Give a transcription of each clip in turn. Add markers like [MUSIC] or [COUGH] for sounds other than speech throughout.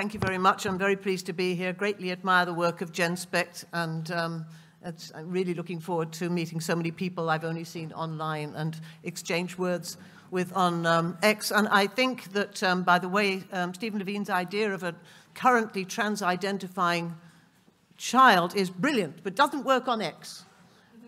Thank you very much. I'm very pleased to be here. Greatly admire the work of Jen and um, I'm really looking forward to meeting so many people I've only seen online and exchange words with on um, X. And I think that, um, by the way, um, Stephen Levine's idea of a currently trans-identifying child is brilliant, but doesn't work on X.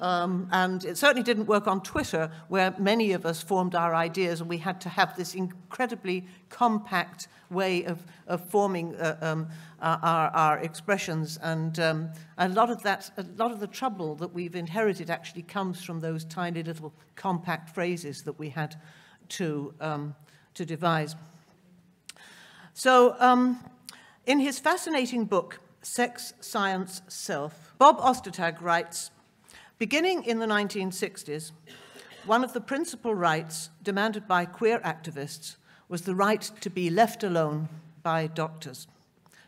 Um, and it certainly didn't work on Twitter, where many of us formed our ideas, and we had to have this incredibly compact way of, of forming uh, um, our, our, expressions. And um, a lot of that, a lot of the trouble that we've inherited actually comes from those tiny little compact phrases that we had to, um, to devise. So, um, in his fascinating book, Sex, Science, Self, Bob Ostertag writes, Beginning in the 1960s, one of the principal rights demanded by queer activists was the right to be left alone by doctors.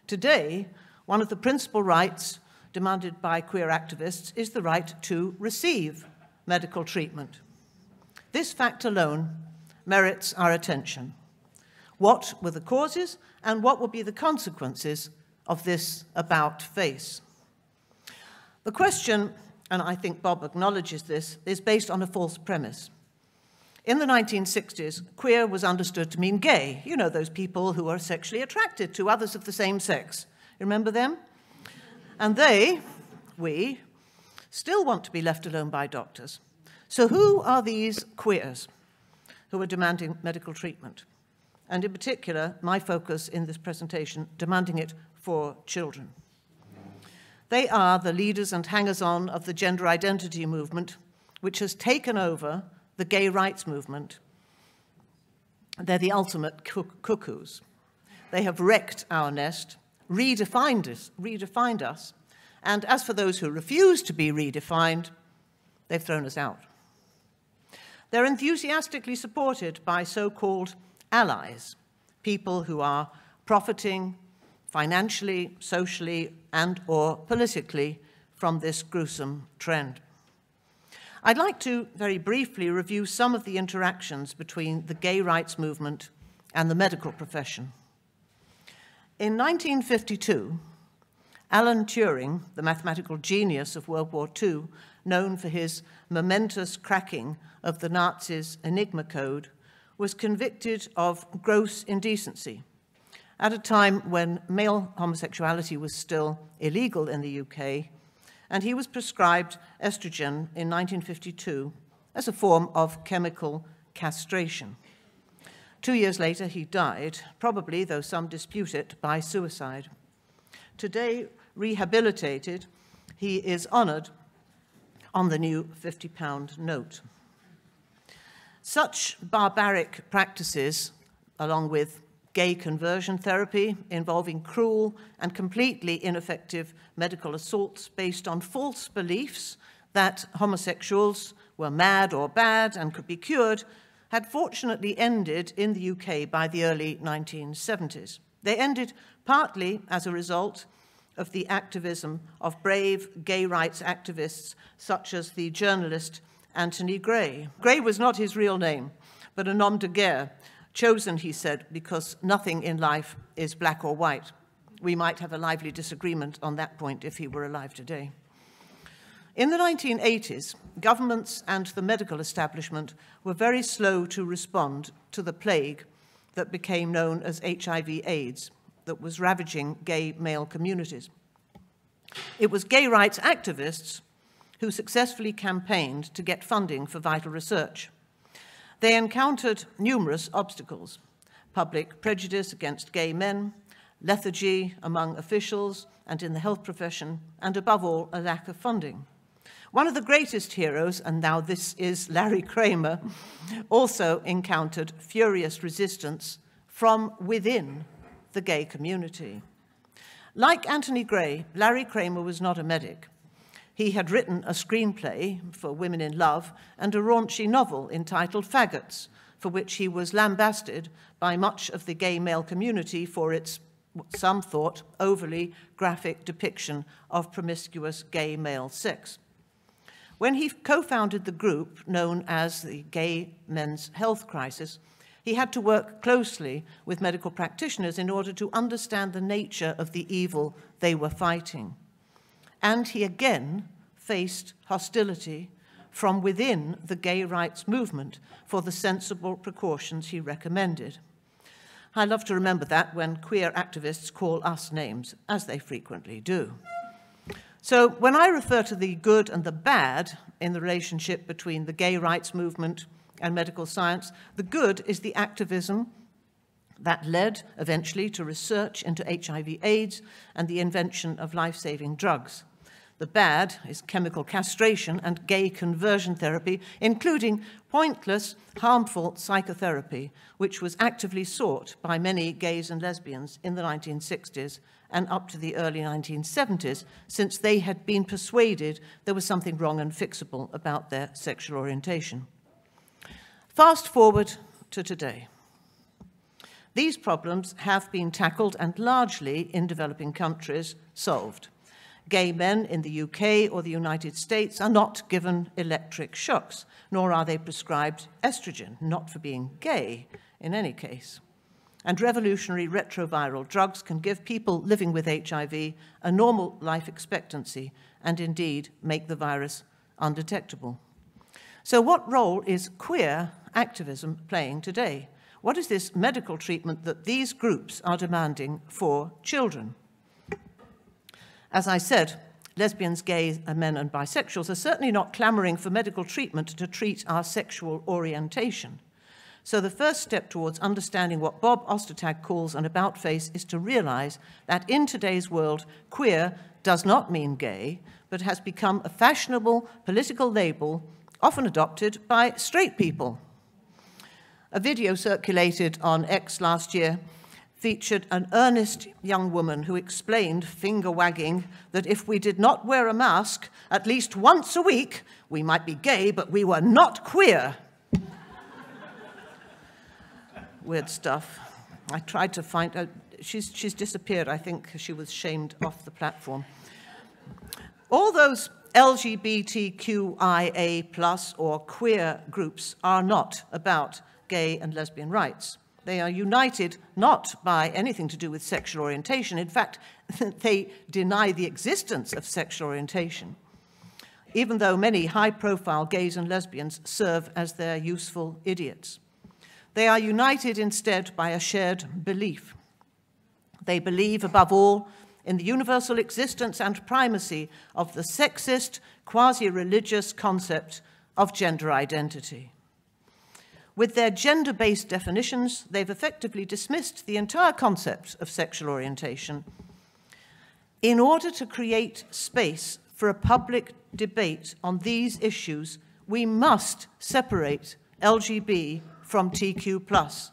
Today, one of the principal rights demanded by queer activists is the right to receive medical treatment. This fact alone merits our attention. What were the causes and what will be the consequences of this about face? The question and I think Bob acknowledges this, is based on a false premise. In the 1960s, queer was understood to mean gay. You know, those people who are sexually attracted to others of the same sex. You remember them? And they, we, still want to be left alone by doctors. So, who are these queers who are demanding medical treatment? And in particular, my focus in this presentation, demanding it for children. They are the leaders and hangers on of the gender identity movement, which has taken over the gay rights movement. They're the ultimate cuckoos. They have wrecked our nest, redefined us, redefined us, and as for those who refuse to be redefined, they've thrown us out. They're enthusiastically supported by so called allies, people who are profiting financially, socially, and or politically from this gruesome trend. I'd like to very briefly review some of the interactions between the gay rights movement and the medical profession. In 1952, Alan Turing, the mathematical genius of World War II, known for his momentous cracking of the Nazis' Enigma code, was convicted of gross indecency at a time when male homosexuality was still illegal in the UK, and he was prescribed estrogen in 1952 as a form of chemical castration. Two years later, he died, probably, though some dispute it, by suicide. Today, rehabilitated, he is honoured on the new £50 note. Such barbaric practices, along with gay conversion therapy involving cruel and completely ineffective medical assaults based on false beliefs that homosexuals were mad or bad and could be cured, had fortunately ended in the UK by the early 1970s. They ended partly as a result of the activism of brave gay rights activists such as the journalist Antony Grey. Grey was not his real name, but a nom de guerre Chosen, he said, because nothing in life is black or white. We might have a lively disagreement on that point if he were alive today. In the 1980s, governments and the medical establishment were very slow to respond to the plague that became known as HIV/AIDS that was ravaging gay male communities. It was gay rights activists who successfully campaigned to get funding for vital research. They encountered numerous obstacles public prejudice against gay men, lethargy among officials and in the health profession, and above all, a lack of funding. One of the greatest heroes, and now this is Larry Kramer, also encountered furious resistance from within the gay community. Like Antony Grey, Larry Kramer was not a medic. He had written a screenplay for Women in Love and a raunchy novel entitled Faggots, for which he was lambasted by much of the gay male community for its, some thought, overly graphic depiction of promiscuous gay male sex. When he co founded the group known as the Gay Men's Health Crisis, He had to work closely with medical practitioners in order to understand the nature of the evil they were fighting. And he again faced hostility from within the gay rights movement for the sensible precautions he recommended. I love to remember that when queer activists call us names, as they frequently do. So when I refer to the good and the bad in the relationship between the gay rights movement and medical science, the good is the activism that led eventually to research into HIV AIDS and the invention of life-saving drugs. The bad is chemical castration and gay conversion therapy, including pointless, harmful psychotherapy, which was actively sought by many gays and lesbians in the 1960s and up to the early 1970s, since they had been persuaded there was something wrong and fixable about their sexual orientation. Fast forward to today. These problems have been tackled and largely in developing countries solved. Gay men in the UK or the United States are not given electric shocks, nor are they prescribed estrogen, not for being gay in any case. And revolutionary retroviral drugs can give people living with HIV a normal life expectancy and indeed make the virus undetectable. So what role is queer activism playing today? What is this medical treatment that these groups are demanding for children? As I said, lesbians, gays, uh, men and bisexuals are certainly not clamoring for medical treatment to treat our sexual orientation. So the first step towards understanding what Bob Ostertag calls an about face is to realize that in today's world, queer does not mean gay, but has become a fashionable political label often adopted by straight people. A video circulated on X last year featured an earnest young woman who explained, finger wagging, that if we did not wear a mask at least once a week, we might be gay, but we were not queer. [LAUGHS] Weird stuff. I tried to find her. She's, she's disappeared. I think she was shamed off the platform. All those LGBTQIA plus or queer groups are not about gay and lesbian rights. They are united not by anything to do with sexual orientation. In fact, [LAUGHS] they deny the existence of sexual orientation, even though many high-profile gays and lesbians serve as their useful idiots. They are united instead by a shared belief. They believe, above all, in the universal existence and primacy of the sexist, quasi-religious concept of gender identity. With their gender-based definitions, they've effectively dismissed the entire concept of sexual orientation in order to create space for a public debate on these issues, we must separate LGB from TQ+.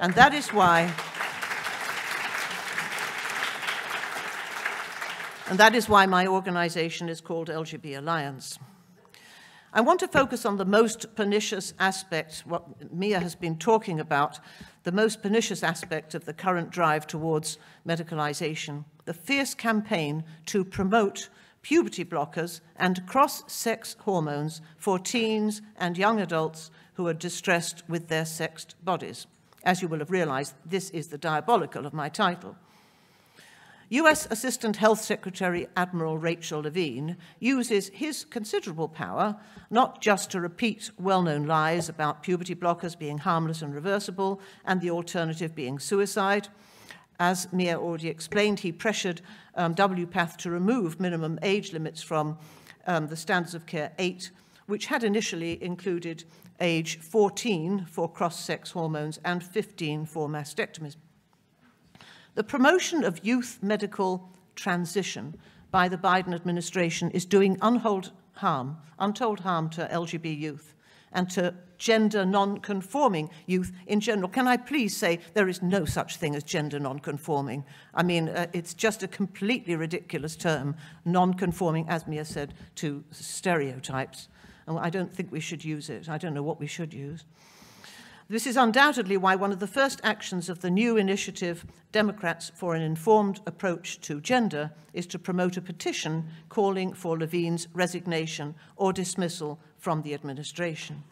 And that is why And that is why my organization is called LGB Alliance. I want to focus on the most pernicious aspect, what Mia has been talking about, the most pernicious aspect of the current drive towards medicalization, the fierce campaign to promote puberty blockers and cross-sex hormones for teens and young adults who are distressed with their sexed bodies. As you will have realized, this is the diabolical of my title. US Assistant Health Secretary Admiral Rachel Levine uses his considerable power not just to repeat well-known lies about puberty blockers being harmless and reversible and the alternative being suicide. As Mia already explained, he pressured um, WPATH to remove minimum age limits from um, the Standards of Care 8, which had initially included age 14 for cross-sex hormones and 15 for mastectomies. The promotion of youth medical transition by the Biden administration is doing untold harm, untold harm to LGB youth and to gender non-conforming youth in general. Can I please say there is no such thing as gender non-conforming? I mean, uh, it's just a completely ridiculous term, non-conforming, as Mia said, to stereotypes. And I don't think we should use it. I don't know what we should use. This is undoubtedly why one of the first actions of the new initiative, Democrats for an Informed Approach to Gender, is to promote a petition calling for Levine's resignation or dismissal from the administration.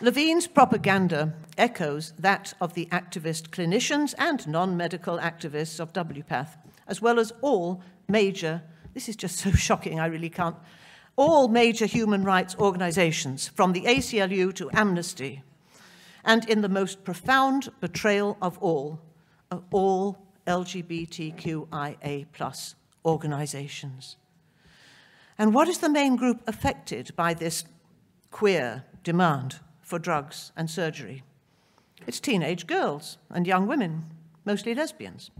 Levine's propaganda echoes that of the activist clinicians and non medical activists of WPATH, as well as all major, this is just so [LAUGHS] shocking, I really can't, all major human rights organizations, from the ACLU to Amnesty, and in the most profound betrayal of all, of all LGBTQIA plus organizations. And what is the main group affected by this queer demand for drugs and surgery? It's teenage girls and young women, mostly lesbians.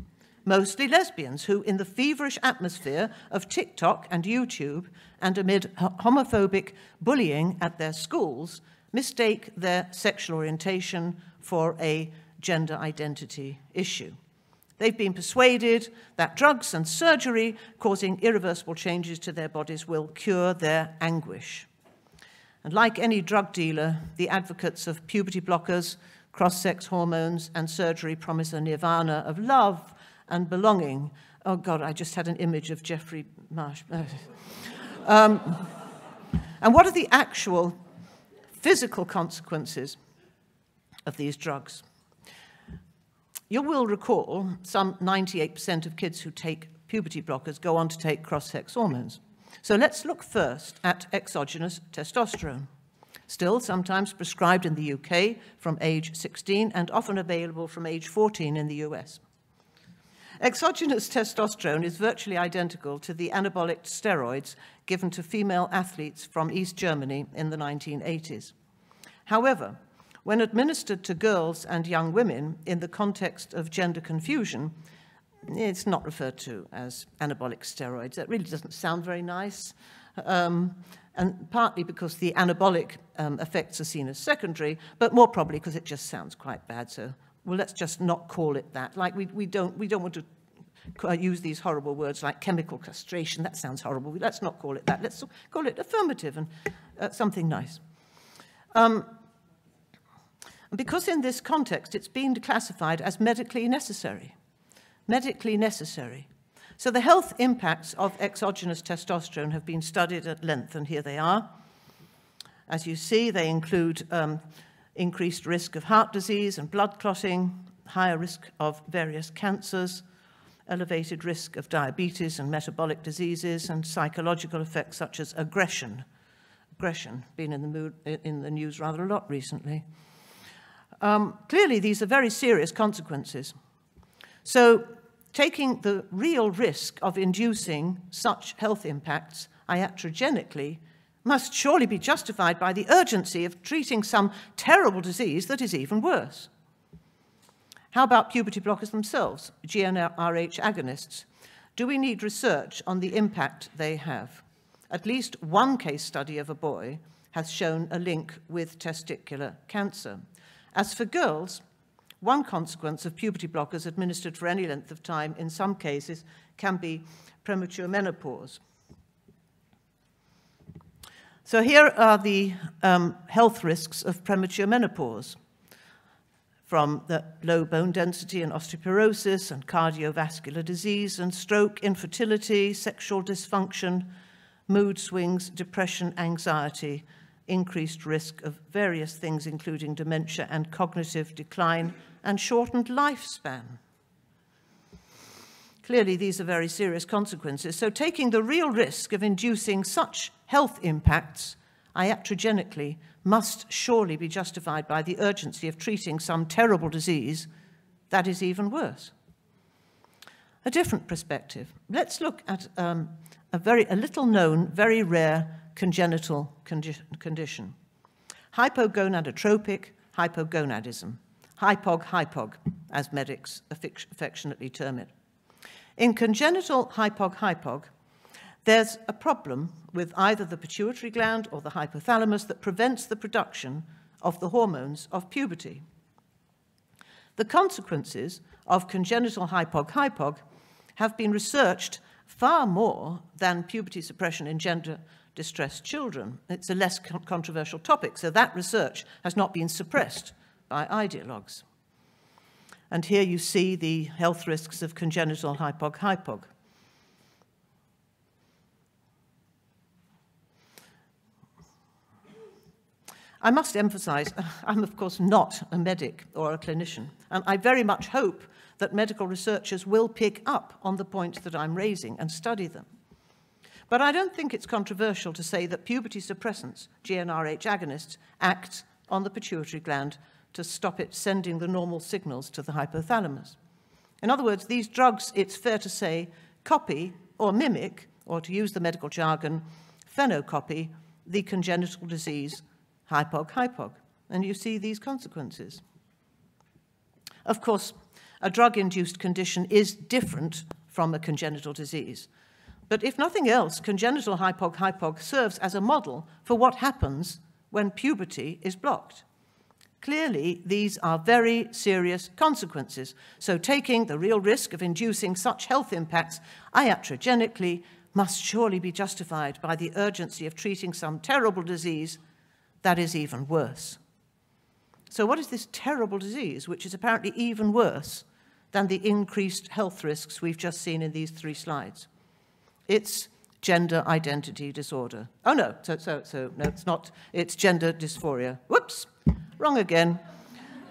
Mostly lesbians who, in the feverish atmosphere of TikTok and YouTube and amid homophobic bullying at their schools, mistake their sexual orientation for a gender identity issue. They've been persuaded that drugs and surgery causing irreversible changes to their bodies will cure their anguish. And like any drug dealer, the advocates of puberty blockers, cross-sex hormones, and surgery promise a nirvana of love and belonging. Oh God, I just had an image of Jeffrey Marsh. [LAUGHS] um, and what are the actual physical consequences of these drugs? You will recall some 98% of kids who take puberty blockers go on to take cross-sex hormones. So let's look first at exogenous testosterone, still sometimes prescribed in the UK from age 16 and often available from age 14 in the US. Exogenous testosterone is virtually identical to the anabolic steroids given to female athletes from East Germany in the 1980s. However, when administered to girls and young women in the context of gender confusion, it's not referred to as anabolic steroids. That really doesn't sound very nice. Um, and partly because the anabolic um, effects are seen as secondary, but more probably because it just sounds quite bad. So, well, let's just not call it that. Like we, we, don't, we don't want to uh, use these horrible words like chemical castration. That sounds horrible. Let's not call it that. Let's call it affirmative and uh, something nice. Um, because in this context it's been classified as medically necessary medically necessary. So the health impacts of exogenous testosterone have been studied at length, and here they are. As you see, they include um, increased risk of heart disease and blood clotting, higher risk of various cancers, elevated risk of diabetes and metabolic diseases, and psychological effects such as aggression. Aggression, been in the, mood, in the news rather a lot recently. Um, clearly, these are very serious consequences. So taking the real risk of inducing such health impacts iatrogenically must surely be justified by the urgency of treating some terrible disease that is even worse. How about puberty blockers themselves, GnRH agonists? Do we need research on the impact they have? At least one case study of a boy has shown a link with testicular cancer. As for girls, one consequence of puberty blockers administered for any length of time, in some cases, can be premature menopause. So here are the um, health risks of premature menopause from the low bone density and osteoporosis and cardiovascular disease and stroke, infertility, sexual dysfunction, mood swings, depression, anxiety, increased risk of various things, including dementia and cognitive decline, and shortened lifespan. Clearly, these are very serious consequences. So, taking the real risk of inducing such health impacts iatrogenically must surely be justified by the urgency of treating some terrible disease that is even worse. A different perspective. Let's look at um, a very a little known, very rare congenital condi condition. Hypogonadotropic hypogonadism hypog hypog, as medics affectionately term it. In congenital hypog hypog, there's a problem with either the pituitary gland or the hypothalamus that prevents the production of the hormones of puberty. The consequences of congenital hypog hypog have been researched far more than puberty suppression in gender distressed children. It's a less controversial topic, so that research has not been suppressed by ideologues. And here you see the health risks of congenital hypog-hypog. I must emphasize, [LAUGHS] I'm of course not a medic or a clinician, and I very much hope that medical researchers will pick up on the points that I'm raising and study them. But I don't think it's controversial to say that puberty suppressants, GnRH agonists, act on the pituitary gland to stop it sending the normal signals to the hypothalamus. In other words, these drugs, it's fair to say, copy or mimic, or to use the medical jargon, phenocopy the congenital disease hypog-hypog. And you see these consequences. Of course, a drug-induced condition is different from a congenital disease. But if nothing else, congenital hypog-hypog serves as a model for what happens when puberty is blocked. Clearly, these are very serious consequences. So taking the real risk of inducing such health impacts iatrogenically must surely be justified by the urgency of treating some terrible disease that is even worse. So what is this terrible disease, which is apparently even worse than the increased health risks we've just seen in these three slides? It's gender identity disorder. Oh, no, so, so, so no, it's not. It's gender dysphoria. Whoops, wrong again.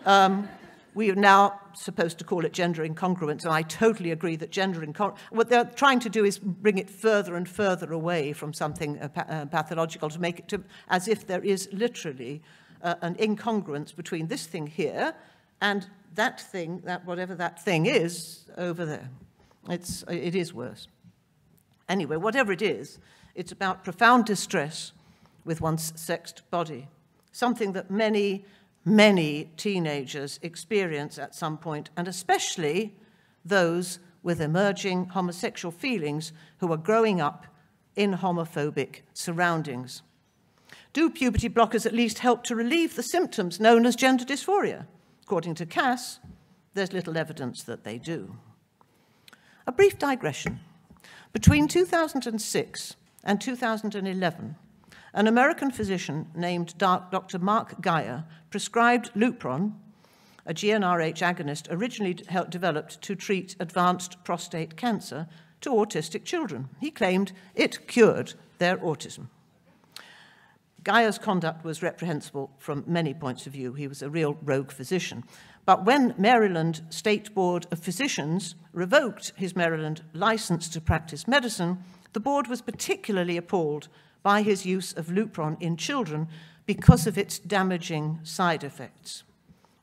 Um, we are now supposed to call it gender incongruence, and I totally agree that gender incongruence, what they're trying to do is bring it further and further away from something uh, uh, pathological to make it to, as if there is literally uh, an incongruence between this thing here and that thing, that whatever that thing is over there. It's, it is worse. Anyway, whatever it is, it's about profound distress with one's sexed body, something that many many teenagers experience at some point, and especially those with emerging homosexual feelings who are growing up in homophobic surroundings. Do puberty blockers at least help to relieve the symptoms known as gender dysphoria? According to Cass, there's little evidence that they do. A brief digression. Between 2006 and 2011, an American physician named Dr. Mark Geier prescribed Lupron, a GnRH agonist originally developed to treat advanced prostate cancer, to autistic children. He claimed it cured their autism. Geier's conduct was reprehensible from many points of view. He was a real rogue physician. But when Maryland State Board of Physicians revoked his Maryland license to practice medicine, the board was particularly appalled by his use of Lupron in children because of its damaging side effects.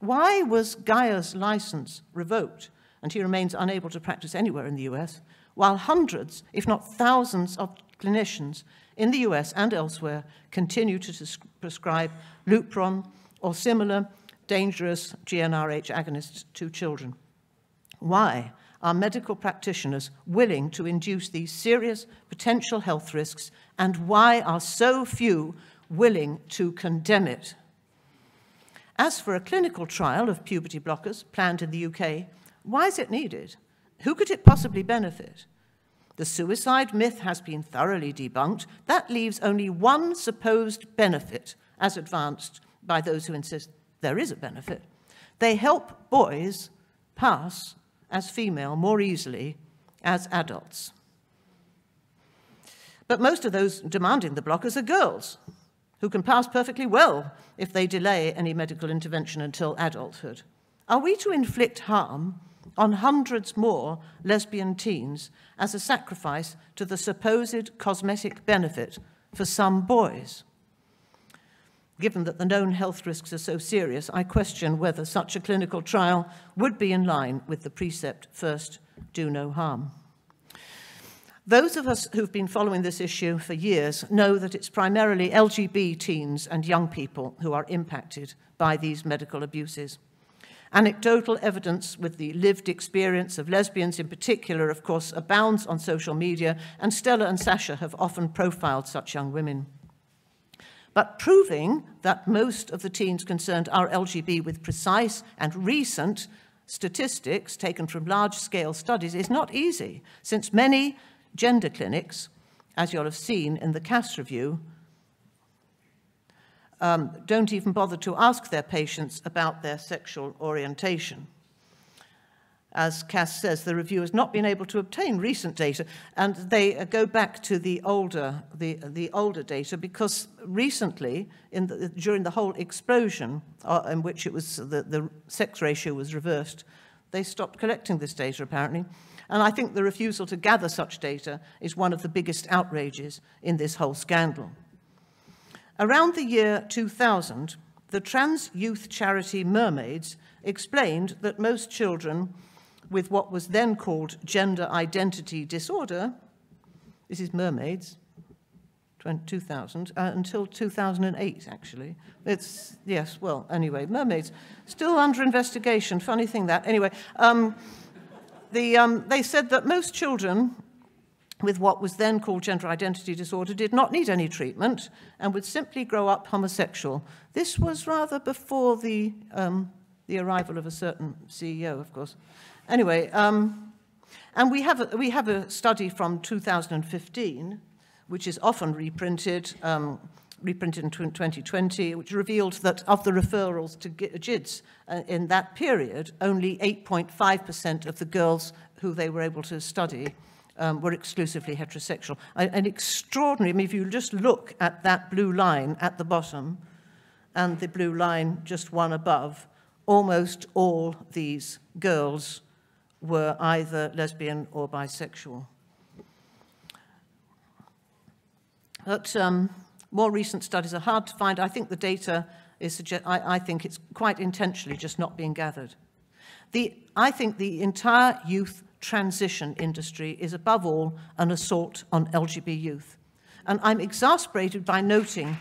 Why was Geier's license revoked and he remains unable to practice anywhere in the US, while hundreds, if not thousands, of clinicians in the US and elsewhere continue to prescribe Lupron or similar dangerous GnRH agonists to children? Why are medical practitioners willing to induce these serious potential health risks and why are so few willing to condemn it? As for a clinical trial of puberty blockers planned in the UK, why is it needed? Who could it possibly benefit? The suicide myth has been thoroughly debunked. That leaves only one supposed benefit, as advanced by those who insist there is a benefit. They help boys pass as female more easily as adults. But most of those demanding the blockers are girls who can pass perfectly well if they delay any medical intervention until adulthood. Are we to inflict harm on hundreds more lesbian teens as a sacrifice to the supposed cosmetic benefit for some boys? Given that the known health risks are so serious, I question whether such a clinical trial would be in line with the precept, first, do no harm. Those of us who've been following this issue for years know that it's primarily LGB teens and young people who are impacted by these medical abuses. Anecdotal evidence with the lived experience of lesbians in particular, of course, abounds on social media, and Stella and Sasha have often profiled such young women. But proving that most of the teens concerned are LGB with precise and recent statistics taken from large-scale studies is not easy, since many gender clinics, as you'll have seen in the Cass review, um, don't even bother to ask their patients about their sexual orientation. As Cass says, the review has not been able to obtain recent data, and they uh, go back to the older, the, the older data because recently, in the, during the whole explosion uh, in which it was the, the sex ratio was reversed, they stopped collecting this data apparently. And I think the refusal to gather such data is one of the biggest outrages in this whole scandal. Around the year 2000, the trans youth charity Mermaids explained that most children with what was then called gender identity disorder, this is Mermaids, 2000, uh, until 2008, actually. It's, yes, well, anyway, Mermaids, still under investigation, funny thing that. Anyway, um, the, um, they said that most children with what was then called gender identity disorder did not need any treatment and would simply grow up homosexual. This was rather before the, um, the arrival of a certain CEO, of course. Anyway, um, and we have, a, we have a study from 2015, which is often reprinted, um, reprinted in 2020, which revealed that of the referrals to GIDS uh, in that period, only 8.5% of the girls who they were able to study um, were exclusively heterosexual. An extraordinary, I mean, if you just look at that blue line at the bottom and the blue line just one above, almost all these girls were either lesbian or bisexual. But um, more recent studies are hard to find. I think the data is, I, I think it's quite intentionally just not being gathered. The, I think the entire youth transition industry is above all an assault on LGBT youth. And I'm exasperated by noting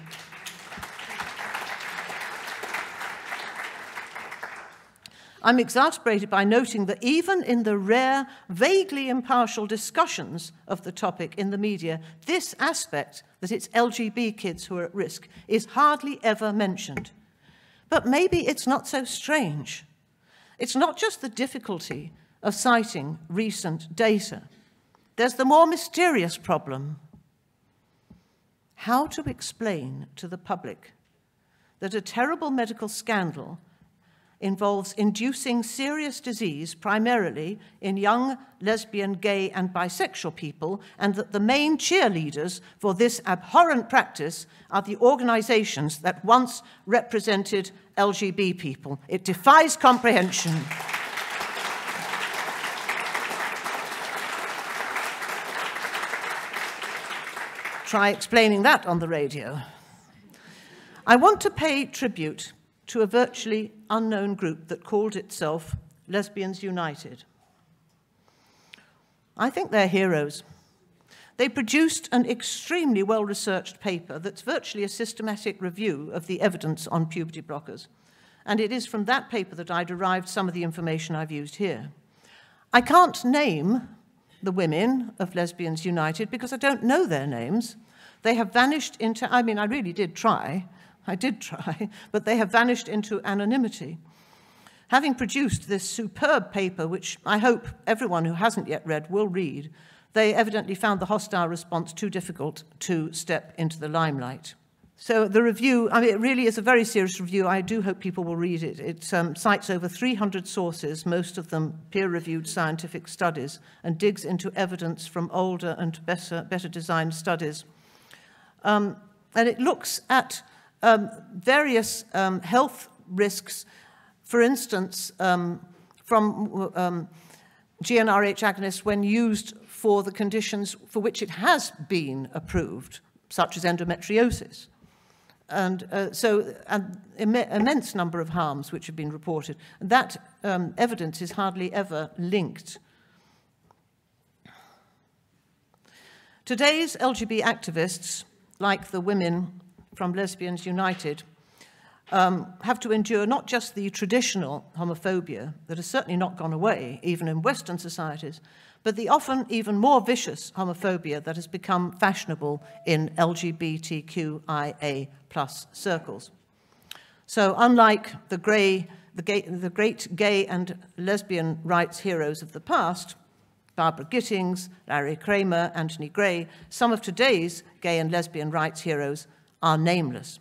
I'm exasperated by noting that even in the rare, vaguely impartial discussions of the topic in the media, this aspect, that it's LGB kids who are at risk, is hardly ever mentioned. But maybe it's not so strange. It's not just the difficulty of citing recent data. There's the more mysterious problem. How to explain to the public that a terrible medical scandal involves inducing serious disease primarily in young lesbian, gay, and bisexual people, and that the main cheerleaders for this abhorrent practice are the organizations that once represented LGB people. It defies comprehension. Try explaining that on the radio. I want to pay tribute to a virtually unknown group that called itself Lesbians United. I think they're heroes. They produced an extremely well researched paper that's virtually a systematic review of the evidence on puberty blockers. And it is from that paper that I derived some of the information I've used here. I can't name the women of Lesbians United because I don't know their names. They have vanished into, I mean, I really did try, I did try, [LAUGHS] but they have vanished into anonymity. Having produced this superb paper, which I hope everyone who hasn't yet read will read, they evidently found the hostile response too difficult to step into the limelight. So the review, I mean, it really is a very serious review. I do hope people will read it. It um, cites over 300 sources, most of them peer-reviewed scientific studies, and digs into evidence from older and better, better designed studies. Um, and it looks at um, various um, health risks, for instance, um, from um, GnRH agonists when used for the conditions for which it has been approved, such as endometriosis. And uh, so an Im immense number of harms which have been reported. And that um, evidence is hardly ever linked. Today's LGBT activists, like the women from Lesbians United um, have to endure not just the traditional homophobia that has certainly not gone away, even in Western societies, but the often even more vicious homophobia that has become fashionable in LGBTQIA plus circles. So unlike the, gray, the, gay, the great gay and lesbian rights heroes of the past, Barbara Gittings, Larry Kramer, Antony Grey, some of today's gay and lesbian rights heroes are nameless.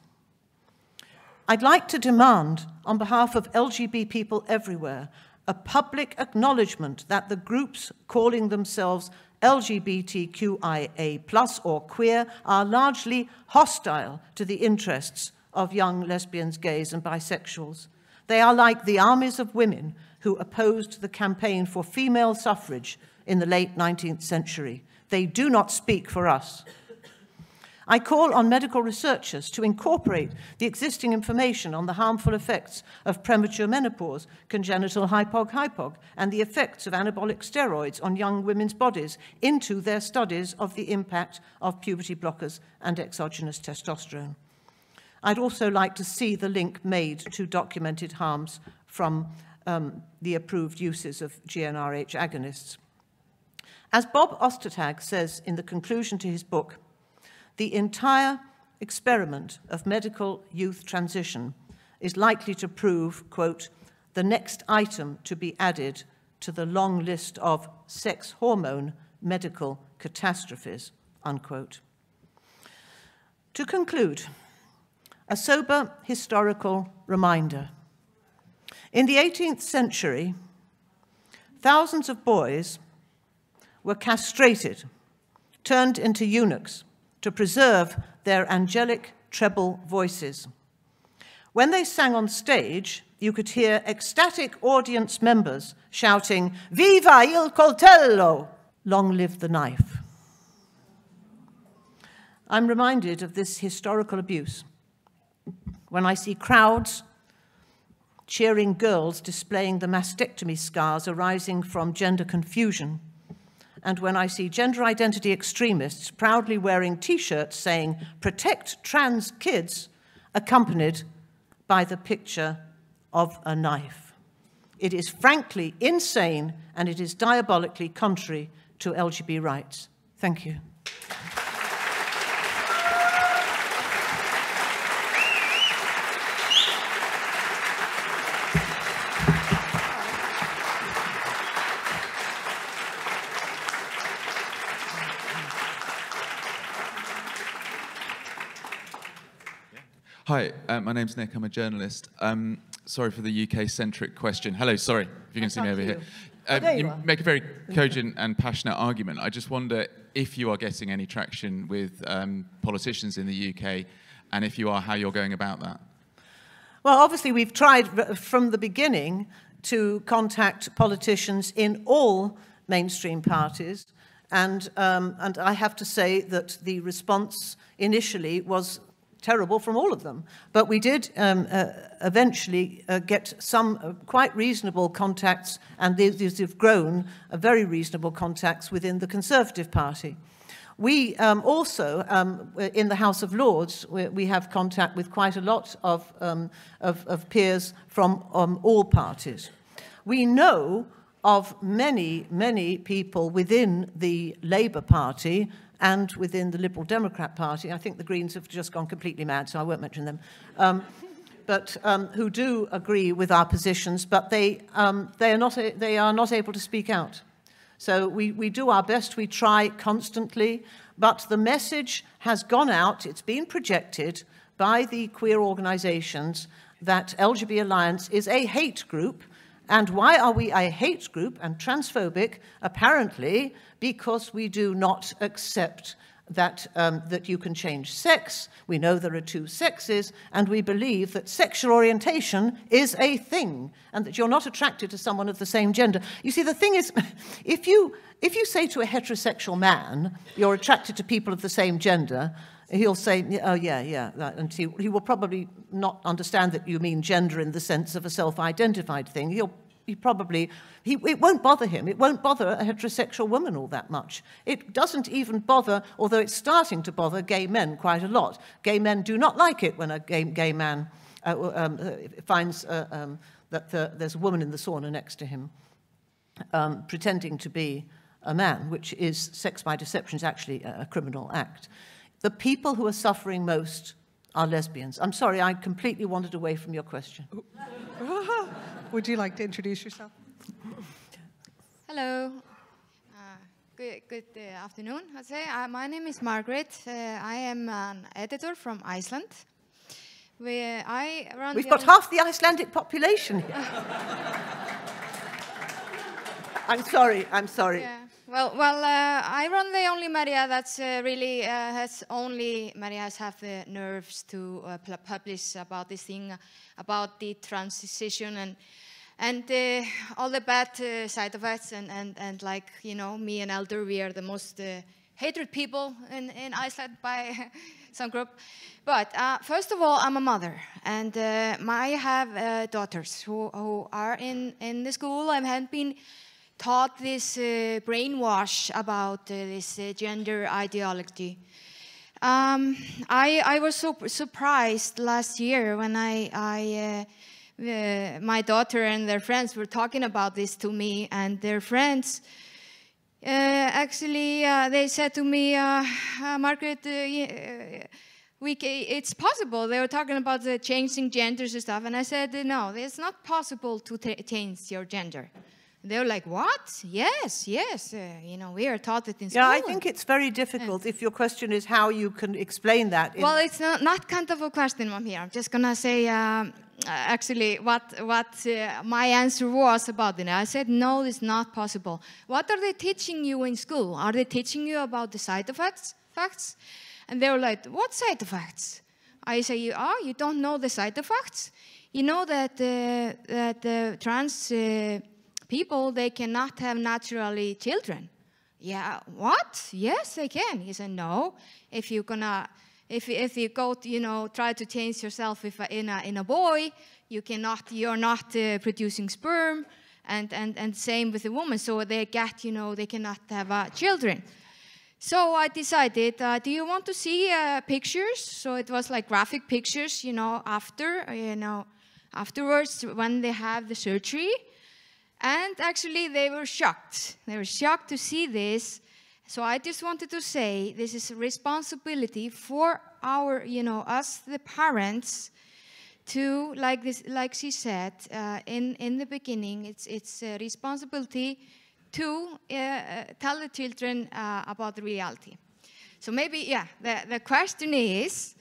I'd like to demand, on behalf of LGBT people everywhere, a public acknowledgement that the groups calling themselves LGBTQIA plus or queer are largely hostile to the interests of young lesbians, gays, and bisexuals. They are like the armies of women who opposed the campaign for female suffrage in the late 19th century. They do not speak for us. I call on medical researchers to incorporate the existing information on the harmful effects of premature menopause, congenital hypog-hypog, and the effects of anabolic steroids on young women's bodies into their studies of the impact of puberty blockers and exogenous testosterone. I'd also like to see the link made to documented harms from um, the approved uses of GnRH agonists. As Bob Ostertag says in the conclusion to his book, the entire experiment of medical youth transition is likely to prove, quote, the next item to be added to the long list of sex hormone medical catastrophes, unquote. To conclude, a sober historical reminder. In the 18th century, thousands of boys were castrated, turned into eunuchs, to preserve their angelic treble voices. When they sang on stage, you could hear ecstatic audience members shouting, Viva il coltello! Long live the knife. I'm reminded of this historical abuse when I see crowds cheering girls displaying the mastectomy scars arising from gender confusion and when I see gender identity extremists proudly wearing t shirts saying, protect trans kids, accompanied by the picture of a knife. It is frankly insane and it is diabolically contrary to LGBT rights. Thank you. Hi, uh, my name's Nick. I'm a journalist. Um, sorry for the UK-centric question. Hello, sorry, if you can see me over you. here. Oh, Um, there you you make a very [LAUGHS] cogent and passionate argument. I just wonder if you are getting any traction with um, politicians in the UK, and if you are, how you're going about that. Well, obviously, we've tried from the beginning to contact politicians in all mainstream parties. And, um, and I have to say that the response initially was terrible from all of them. But we did um, uh, eventually uh, get some uh, quite reasonable contacts, and these, these have grown uh, very reasonable contacts within the Conservative Party. We um, also, um, in the House of Lords, we, we have contact with quite a lot of, um, of, of peers from um, all parties. We know of many, many people within the Labour Party and within the Liberal Democrat Party. I think the Greens have just gone completely mad, so I won't mention them. Um, but um, who do agree with our positions, but they, um, they, are not, they are not able to speak out. So we, we do our best, we try constantly, but the message has gone out, it's been projected by the queer organizations that LGBT Alliance is a hate group. And why are we a hate group and transphobic? Apparently, because we do not accept that, um, that you can change sex. We know there are two sexes, and we believe that sexual orientation is a thing, and that you're not attracted to someone of the same gender. You see, the thing is, [LAUGHS] if you, if you say to a heterosexual man, you're attracted to people of the same gender, he'll say, oh, yeah, yeah, and he, he will probably not understand that you mean gender in the sense of a self-identified thing. He'll he probably, he, it won't bother him. It won't bother a heterosexual woman all that much. It doesn't even bother, although it's starting to bother gay men quite a lot. Gay men do not like it when a gay, gay man uh, um, uh, finds uh, um, that the, there's a woman in the sauna next to him um, pretending to be a man, which is sex by deception, is actually a, a criminal act. The people who are suffering most are lesbians. I'm sorry, I completely wandered away from your question. [LAUGHS] Would you like to introduce yourself? Hello. Uh, good good uh, afternoon. I'd say uh, my name is Margaret. Uh, I am an editor from Iceland. We, I run We've got on- half the Icelandic population here. [LAUGHS] I'm sorry, I'm sorry. Yeah. Well, well, uh, I run the only Maria that's uh, really uh, has only Maria has have the nerves to uh, publish about this thing, about the transition and and uh, all the bad uh, side effects and, and and like you know me and Eldur, we are the most hated people in in Iceland by [LAUGHS] some group. But first of all, I'm a mother, and I have daughters who who are in in the school. I have been taught this uh, brainwash about uh, this uh, gender ideology. Um, I, I, was so surprised last year when I, I uh, my daughter and their friends were talking about this to me, and their friends uh, actually uh, they said to me, Margaret, we, it's possible. They were talking about the changing genders and stuff, and I said, no, it's not possible to change your gender. They're like, what? Yes, yes. Uh, you know, we are taught it in school. Yeah, I think it's very difficult if your question is how you can explain that. well, it's not, not kind of a question, Mom, here. I'm just going to say um, uh, actually what, what uh, my answer was about it. I said, no, it's not possible. What are they teaching you in school? Are they teaching you about the side effects? Facts? And they were like, what side effects? I say, you oh, you don't know the side effects? You know that, uh, that the trans uh, people, they cannot have naturally children. Yeah, what? Yes, they can. He said, no. If you're gonna, if, if you go, to, you know, try to change yourself if, in, a, in a boy, you cannot, you're not uh, producing sperm, and, and, and same with a woman. So they get, you know, they cannot have uh, children. So I decided, uh, do you want to see uh, pictures? So it was like graphic pictures, you know, after, you know, afterwards when they have the surgery. And actually, they were shocked. They were shocked to see this. So I just wanted to say this is a responsibility for our, you know, us, the parents, to, like this, like she said uh, in in the beginning, it's it's a responsibility to uh, uh tell the children uh, about the reality. So maybe, yeah, the the question is.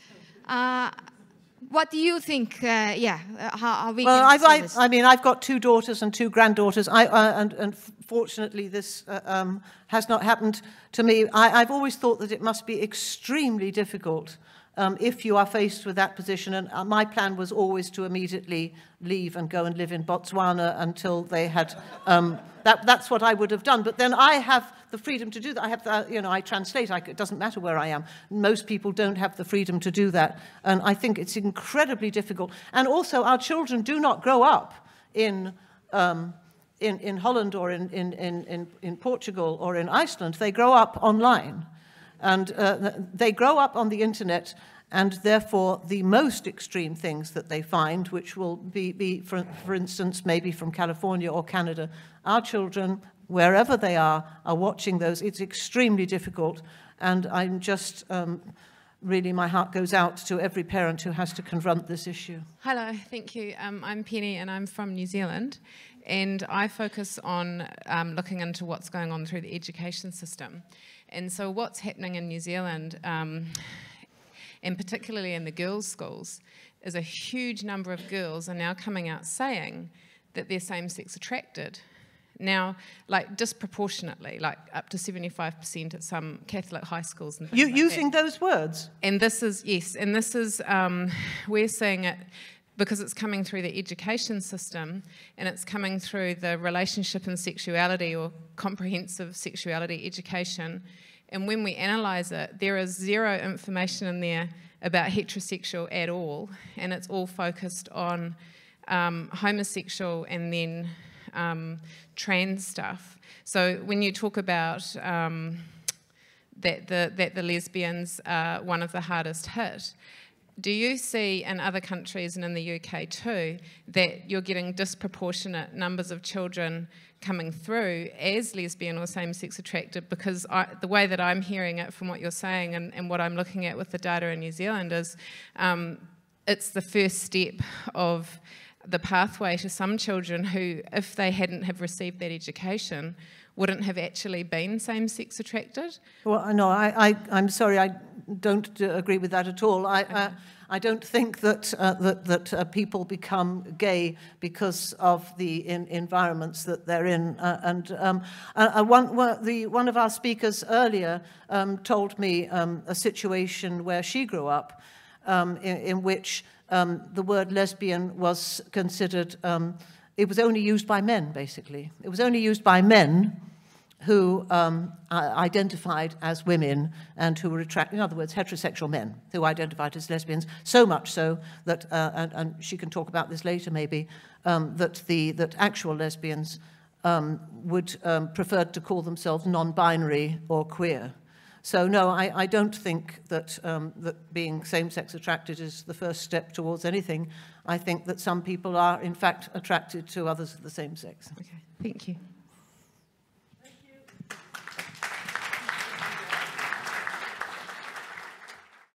What do you think? Uh, yeah, uh, how, how we well, I've, I, I, mean, I've got two daughters and two granddaughters, I, uh, and, and, fortunately, this uh, um, has not happened to me. I, have always thought that it must be extremely difficult um, if you are faced with that position. And uh, my plan was always to immediately leave and go and live in Botswana until they had. Um, that, that's what I would have done. But then I have the freedom to do that. I have, the, you know, I translate. I, it doesn't matter where I am. Most people don't have the freedom to do that, and I think it's incredibly difficult. And also, our children do not grow up in. Um, in, in Holland or in, in, in, in Portugal or in Iceland, they grow up online. And uh, they grow up on the internet, and therefore the most extreme things that they find, which will be, be for, for instance, maybe from California or Canada, our children wherever they are, are watching those. It's extremely difficult. And I'm just, um, really, my heart goes out to every parent who has to confront this issue. Hello, thank you. Um, I'm Penny and I'm from New Zealand. And I focus on um, looking into what's going on through the education system. And so, what's happening in New Zealand, um, and particularly in the girls' schools, is a huge number of girls are now coming out saying that they're same sex attracted now, like disproportionately, like up to 75% at some Catholic high schools. And you, like using that. those words? And this is, yes, and this is, um, we're seeing it because it's coming through the education system and it's coming through the relationship and sexuality or comprehensive sexuality education. And when we analyse it, there is zero information in there about heterosexual at all, and it's all focused on um, homosexual and then um, trans stuff. So when you talk about um, that, the, that the lesbians are one of the hardest hit, do you see in other countries and in the UK too that you're getting disproportionate numbers of children coming through as lesbian or same sex attracted? Because I, the way that I'm hearing it from what you're saying and, and, what I'm looking at with the data in New Zealand is um, it's the first step of the pathway to some children who, if they hadn't have received that education, wouldn't have actually been same-sex attracted. Well, no, I, I, I'm sorry, I don't agree with that at all. I, uh, I don't think that, uh, that, that uh, people become gay because of the in, environments that they're in. Uh, and um, uh, uh, one, one, the, one of our speakers earlier um, told me um, a situation where she grew up um, in, in which um, the word lesbian was considered, um, it was only used by men, basically. It was only used by men who um, identified as women and who were attracted, in other words, heterosexual men who identified as lesbians, so much so that, uh, and, and, she can talk about this later maybe, um, that, the, that actual lesbians um, would prefer to call themselves non-binary or queer. So no, I, I don't think that, um, that being same-sex attracted is the first step towards anything. I think that some people are, in fact, attracted to others of the same sex. Okay, thank you.